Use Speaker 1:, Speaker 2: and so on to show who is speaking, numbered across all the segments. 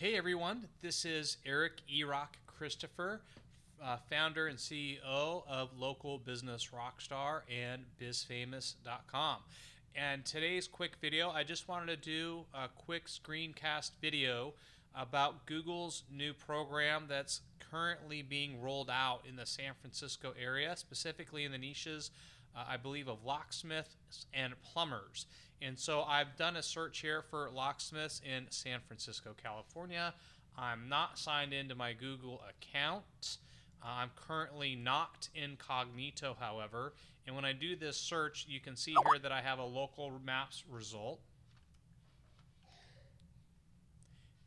Speaker 1: Hey everyone, this is Eric Erock Christopher, uh, founder and CEO of Local Business Rockstar and BizFamous.com. And today's quick video, I just wanted to do a quick screencast video about Google's new program that's currently being rolled out in the San Francisco area, specifically in the niches, uh, I believe, of locksmiths and plumbers. And so I've done a search here for locksmiths in San Francisco, California. I'm not signed into my Google account. Uh, I'm currently not incognito, however. And when I do this search, you can see here that I have a local maps result.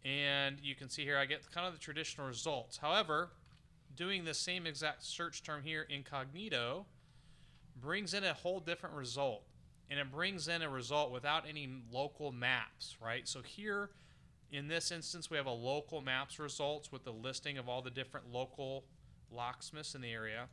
Speaker 1: And you can see here I get kind of the traditional results. However, doing the same exact search term here, incognito, brings in a whole different result. And it brings in a result without any local maps, right? So here, in this instance, we have a local maps results with the listing of all the different local locksmiths in the area.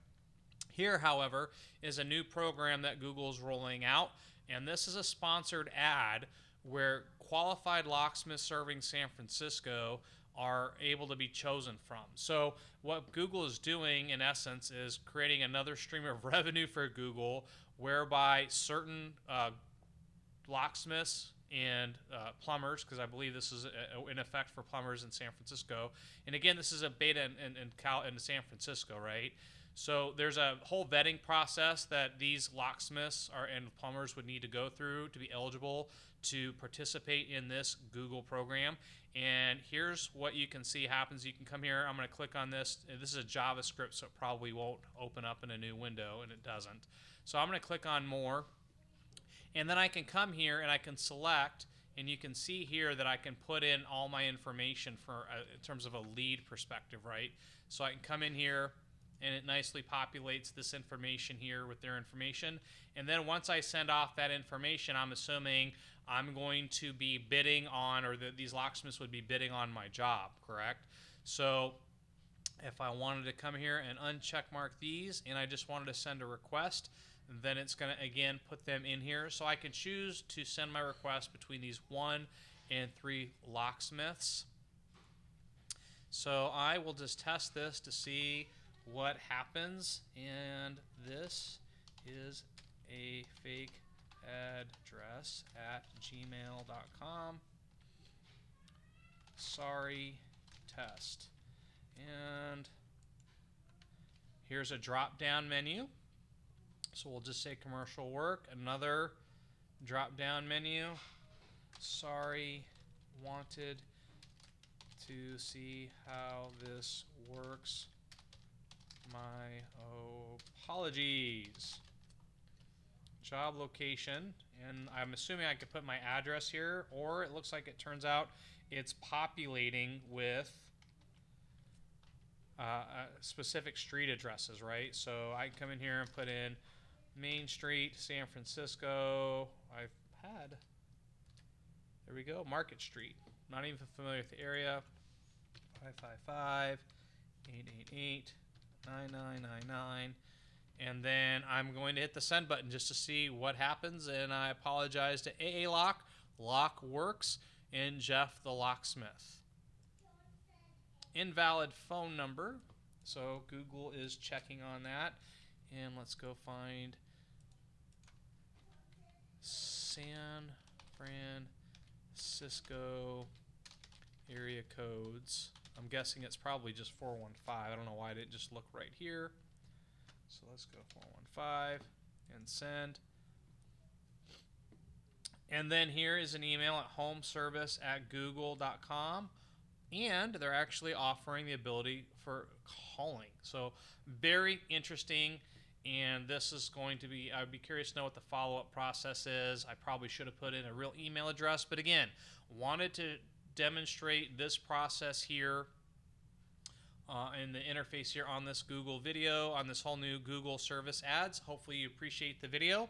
Speaker 1: Here, however, is a new program that Google's rolling out, and this is a sponsored ad where qualified locksmiths serving San Francisco are able to be chosen from. So, what Google is doing, in essence, is creating another stream of revenue for Google whereby certain uh, locksmiths and uh, plumbers, because I believe this is a, in effect for plumbers in San Francisco. And again, this is a beta in, in, in, Cal, in San Francisco, right? So there's a whole vetting process that these locksmiths are, and plumbers would need to go through to be eligible to participate in this Google program. And here's what you can see happens. You can come here. I'm going to click on this. This is a JavaScript, so it probably won't open up in a new window, and it doesn't. So I'm going to click on More. And then I can come here and I can select, and you can see here that I can put in all my information for uh, in terms of a lead perspective, right? So I can come in here, and it nicely populates this information here with their information. And then once I send off that information, I'm assuming I'm going to be bidding on, or the, these locksmiths would be bidding on my job, correct? So if I wanted to come here and uncheck mark these, and I just wanted to send a request, then it's going to again put them in here. So I can choose to send my request between these one and three locksmiths. So I will just test this to see what happens. And this is a fake address at gmail.com. Sorry, test. And here's a drop down menu. So we'll just say commercial work. Another drop down menu. Sorry, wanted to see how this works. My apologies job location, and I'm assuming I could put my address here, or it looks like it turns out it's populating with uh, uh, specific street addresses, right? So I come in here and put in Main Street, San Francisco. I've had, there we go, Market Street. Not even familiar with the area. 555 888 9999 and then I'm going to hit the send button just to see what happens. And I apologize to AA Lock, Lock Works, and Jeff the Locksmith. Invalid phone number. So Google is checking on that. And let's go find San Francisco area codes. I'm guessing it's probably just 415. I don't know why it didn't just look right here. So let's go 415 and send. And then here is an email at homeservice at google.com. And they're actually offering the ability for calling. So very interesting. And this is going to be, I'd be curious to know what the follow up process is. I probably should have put in a real email address. But again, wanted to demonstrate this process here uh, in the interface here on this Google video, on this whole new Google service ads. Hopefully you appreciate the video.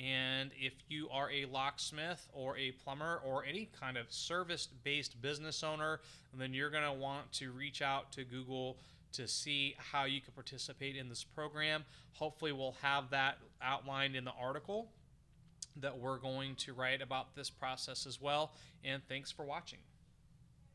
Speaker 1: And if you are a locksmith or a plumber or any kind of service-based business owner, then you're going to want to reach out to Google to see how you can participate in this program. Hopefully we'll have that outlined in the article that we're going to write about this process as well. And thanks for watching.